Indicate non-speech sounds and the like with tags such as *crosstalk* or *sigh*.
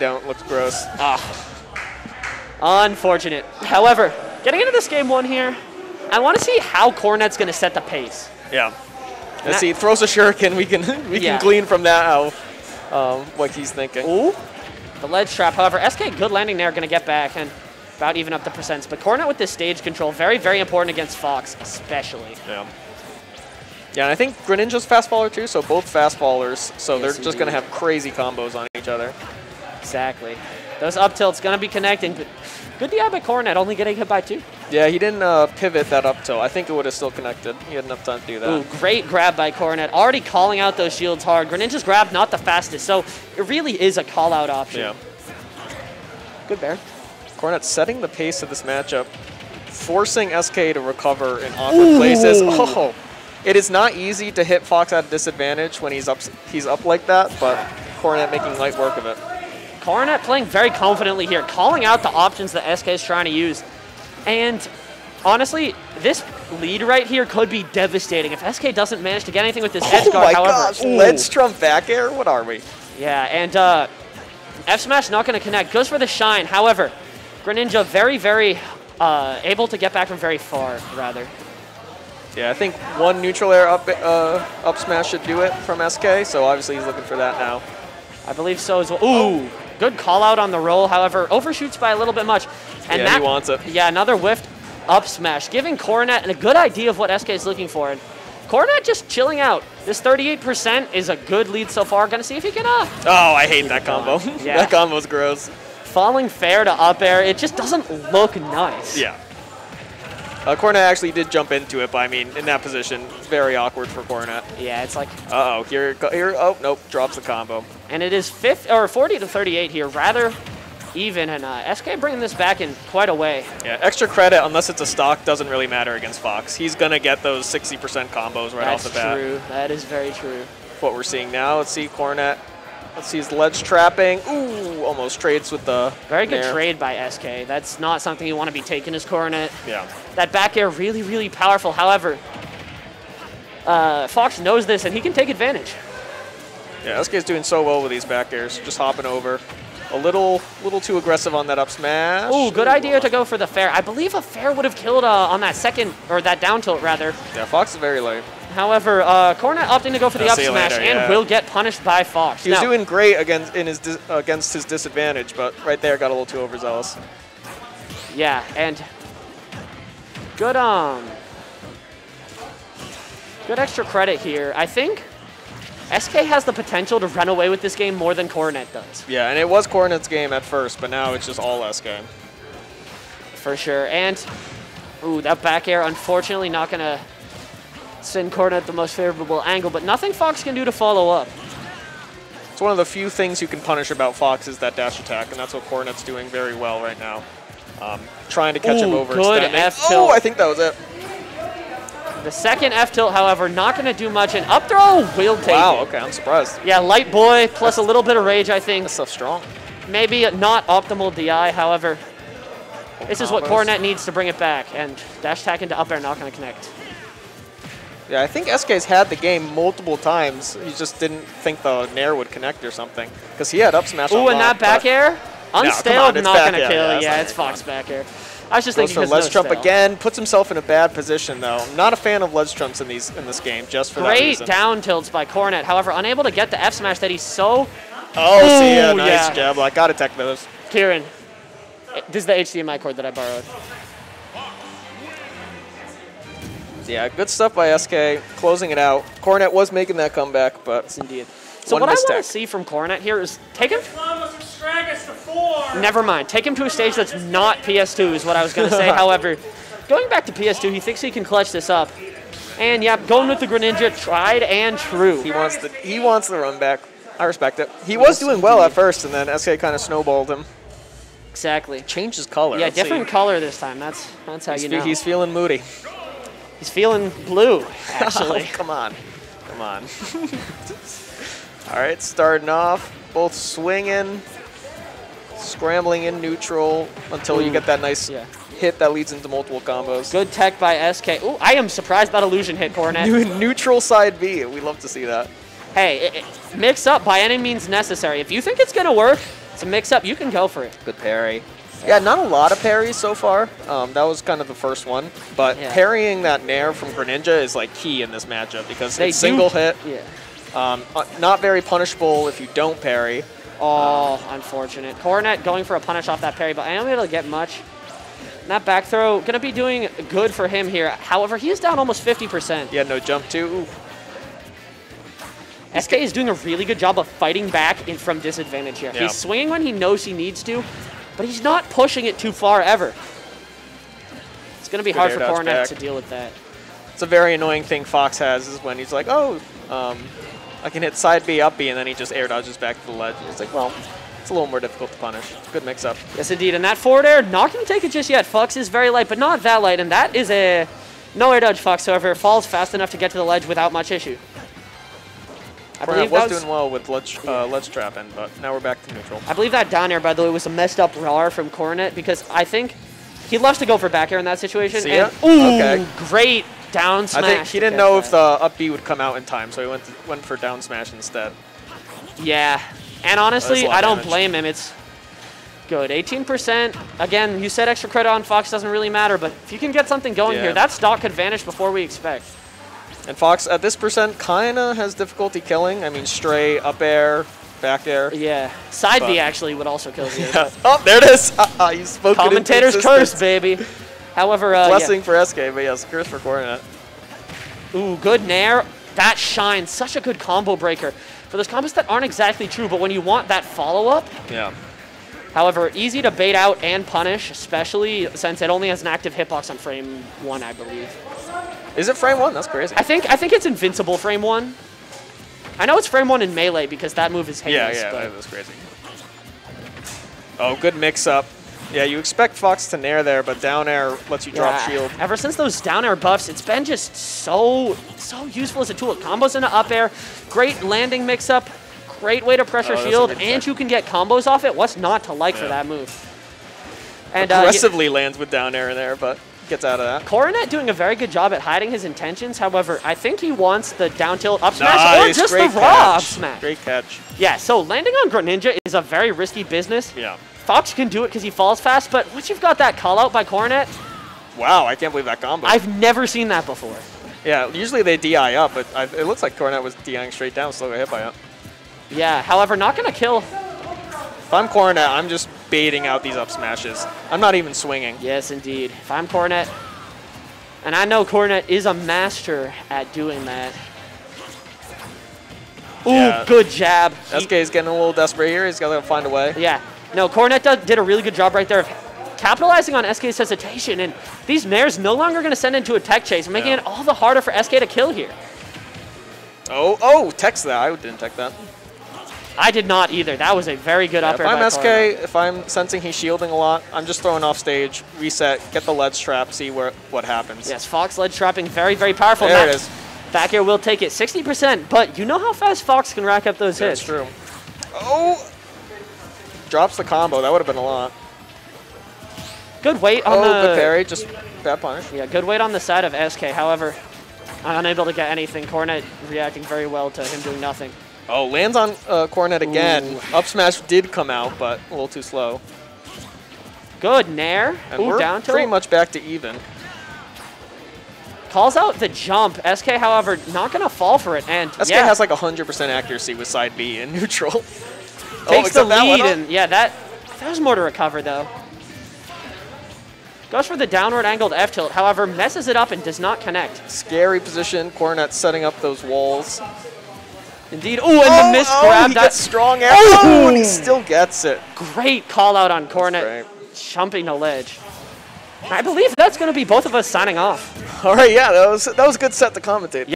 don't. Looks gross. Ah. Unfortunate. However, getting into this game one here, I want to see how Cornet's going to set the pace. Yeah. Let's see. Throws a shuriken. We can we Yeah. can glean from that how um, what he's thinking. Ooh. The ledge trap, however, SK, good landing there, going to get back and about even up the percents. But Cornet with this stage control, very, very important against Fox, especially. Yeah. Yeah, and I think Greninja's fast faller too, so both fast fallers, so Yes, they're just going to have crazy combos on each other. Exactly. Those up tilts going to be connecting, but good DI by Cornet, only getting hit by two. Yeah, he didn't uh, pivot that up tilt. I think it would have still connected. He had enough time to do that. Ooh, great grab by Cornet. Already calling out those shields hard. Greninja's grab not the fastest, so it really is a call out option. Yeah. Good bair. Cornet setting the pace of this matchup, forcing SK to recover in awkward places. Oh, it is not easy to hit Fox at a disadvantage when he's up he's up like that, but Cornet making light work of it. Cornet playing very confidently here, calling out the options that SK is trying to use. And honestly, this lead right here could be devastating if SK doesn't manage to get anything with this edge oh guard. my However, gosh. Ledge Trump back air? What are we? Yeah, and uh, F Smash not going to connect. Goes for the shine. However, Greninja very, very uh, able to get back from very far, rather. Yeah, I think one neutral air up uh, up smash should do it from SK, so obviously he's looking for that now. I believe so as well. Ooh, good call out on the roll. However, overshoots by a little bit much. And Yeah, that, he wants it. Yeah, another whiffed up smash, giving Coronet a good idea of what SK is looking for. And Coronet just chilling out. This 38% is a good lead so far. Gonna see if he can uh, Oh, I hate that combo. *laughs* Yeah. that combo's gross. falling fair to up air. It just doesn't look nice. Yeah. Uh, Cornet actually did jump into it, but I mean, in that position, very awkward for Cornet. Yeah, it's like, Uh-oh, here, here, oh, nope, drops the combo. and it is 50 or 40 to 38 here, rather even. And uh, SK bringing this back in quite a way. Yeah, extra credit, unless it's a stock, doesn't really matter against Fox. He's going to get those 60% combos right That's off the bat. That's true. That is very true. What we're seeing now, let's see Cornet. Let's see his ledge trapping. Ooh, almost trades with the Very good nair. trade by SK. That's not something you want to be taking as Coronet. Yeah. That back air really, really powerful. However, uh, Fox knows this and he can take advantage. Yeah, SK's doing so well with these back airs, just hopping over. A little, little too aggressive on that up smash. Ooh, good idea to go for the fair. I believe a fair would have killed uh, on that second, or that down tilt rather. Yeah, Fox is very late. However, uh, Cornet opting to go for the I'll up smash later, and yeah. will get punished by Fox. He was Now- doing great against in his against his disadvantage, but right there got a little too overzealous. Yeah, and good um good extra credit here. I think SK has the potential to run away with this game more than Coronet does. Yeah, and it was Cornet's game at first, but now it's just all SK. For sure. And ooh, that back air unfortunately not gonna send Coronet the most favorable angle, but nothing Fox can do to follow up. It's one of the few things you can punish about Fox is that dash attack, and that's what Cornet's doing very well right now. Um, trying to catch him Ooh, over good. F Oh. I think that was it. The second F tilt, however, not gonna do much, and up throw will take Wow, it. okay, I'm surprised. Yeah, light boy plus a little bit of rage, I think. That stuff's strong. Maybe not optimal DI, however, this is what. Coronet needs to bring it back, and dash attack into up air not going to connect. Yeah, I think SK's had the game multiple times. He just didn't think the Nair would connect or something. Because he had up smash Ooh, and that back air? come Unstaled, on, not going to kill. Yeah, it's Yeah, it's Fox back air. I was just thinking for because Trump stale. again, puts himself in a bad position though. Not a fan of Ledge Trumps in these in this game, just for that Great reason. down tilts by Coronet, however, unable to get the F smash that he's so. Oh, see Ooh, nice yeah. jab. I gotta tech those. Kieran, this is the HDMI cord that I borrowed. Yeah, good stuff by SK, closing it out. Cornet was making that comeback, but Yes, indeed. So what I want to see from Coronet here is take him. Vamos to four. Never mind. Take him to a stage that's not PS2 is what I was going to say. *laughs* However, going back to PS2, he thinks he can clutch this up. And yeah, going with the Greninja, tried and true. he wants the he wants the run back. I respect it. He was doing well at first, and then SK kind of snowballed him. Exactly. Changed his color. Yeah, Let's see. different color this time. That's that's how He's, you fe- know. he's feeling moody. He's feeling blue, *laughs* oh, actually. Oh, come on. Come on. *laughs* All right, starting off, both swinging, scrambling in neutral until you get that nice yeah. hit that leads into multiple combos. Good tech by SK. Ooh, I am surprised that illusion hit Cornet. New- neutral side B. We love to see that. hey, it, it- mix up by any means necessary. If you think it's going to work, It's a mix-up. You can go for it. Good parry. Yeah, not a lot of parries so far. Um, that was kind of the first one. But Yeah. parrying that Nair from Greninja is like key in this matchup because They it's single hit, Yeah. um, uh, not very punishable if you don't parry. Oh, unfortunate. Coronet going for a punish off that parry, but I am able to get much. And that back throw going to be doing good for him here. However, he is down almost 50%. Yeah, no jump too. SK is doing a really good job of fighting back in from disadvantage here. Yeah. He's swinging when he knows he needs to, but he's not pushing it too far ever. It's going to be Good hard for Coronet back. to deal with that. It's a very annoying thing Fox has is when he's like, oh, um, I can hit side B, up B, and then he just air dodges back to the ledge. It's like, well, it's a little more difficult to punish. Good mix up. Yes, indeed. And that forward air, not going to take it just yet. Fox is very light, but not that light. And that is a no air dodge Fox, however, falls fast enough to get to the ledge without much issue. I Cornet believe, was that was, doing well with ledge, uh, ledge trapping, but now we're back to neutral. I believe that down air, by the way, was a messed up RAR from Coronet because I think he loves to go for back air in that situation. See and, ya? ooh, Okay. great down smash. I think he didn't know if the up B would come out in time, so he went went for down smash instead. Yeah. And honestly, I don't damage. blame him. It's good. 18%. Again, you said extra credit on Fox doesn't really matter, but if you can get something going Yeah. here, that stock could vanish before we expect. And Fox, at this percent, kinda has difficulty killing. I mean, stray, up air, back air. Yeah. Side B actually would also kill *laughs* you. Yeah. Oh, there it is. Uh-uh, you spoke it into Commentator's curse, baby. However, uh, yeah. Blessing for SK, but yes, curse for Coronet. Ooh, good nair. That shines. Such a good combo breaker. For those combos that aren't exactly true, but when you want that follow-up, Yeah. however, easy to bait out and punish, especially since it only has an active hitbox on frame one, I believe. Is it frame one? That's crazy. I think I think it's invincible frame one. I know it's frame one in melee because that move is Yeah, heinous. yeah, but that was crazy. Oh, good mix up. Yeah, you expect Fox to nair there, but down air lets you drop yeah. shield. Ever since those down air buffs, it's been just so so useful as a tool. It combos into up air, great landing mix up, great way to pressure Oh, shield, and you can get combos off it. What's not to like for that move? And uh, Aggressively lands with down air in there, but gets out of that. Coronet doing a very good job at hiding his intentions. However, I think he wants the down tilt up smash Nice, or just great the raw up smash. Great catch. Yeah, so landing on Greninja is a very risky business. Yeah. Fox can do it because he falls fast, but once you've got that call out by Coronet, Wow, I can't believe that combo. I've never seen that before. yeah, usually they DI up, but I, it looks like Coronet was DIing straight down, so got hit by it. Yeah, however, not gonna kill. If I'm Coronet, I'm just baiting out these up smashes. I'm not even swinging. Yes, indeed. If I'm Coronet, and I know Coronet is a master at doing that. Ooh, Yeah. good jab. He- SK is getting a little desperate here. He's got to find a way. Yeah. No, Coronet do- did a really good job right there of capitalizing on SK's hesitation, and these Nairs no longer going to send into a tech chase, making Yeah. it all the harder for SK to kill here. Oh, oh, text that. I didn't tech that. I did not either. That was a very good up If I'm SK, if I'm sensing he's shielding a lot, I'm just throwing off stage, reset, get the ledge trap, see where what happens. Yes, Fox ledge trapping, very, very powerful. There That it is. Back air will take it 60%, but you know how fast Fox can rack up those That's hits. That's true. Oh! Drops the combo. That would have been a lot. Good wait on Oh, the good parry. Just bad punish. Yeah, good wait on the side of SK. However, unable to get anything. Cornet reacting very well to him doing nothing. Oh, lands on uh, Coronet again. Ooh. Up smash did come out, but a little too slow. Good nair. And Ooh, we're down tilt. pretty much back to even. Calls out the jump. SK, however, not going to fall for it. And SK yeah, has like 100% accuracy with side B in *laughs* neutral. Oh, takes the that one lead. And yeah, that, that was more to recover, though. Goes for the downward angled F tilt. However, messes it up and does not connect. Scary position. Cornet setting up those walls. Indeed. Ooh, and oh, the miss oh, grab. that strong air. Oh! Oh, and he still gets it. great call out on Cornet jumping the ledge. I believe that's going to be both of us signing off. All right, yeah, that was that was a good set to commentate.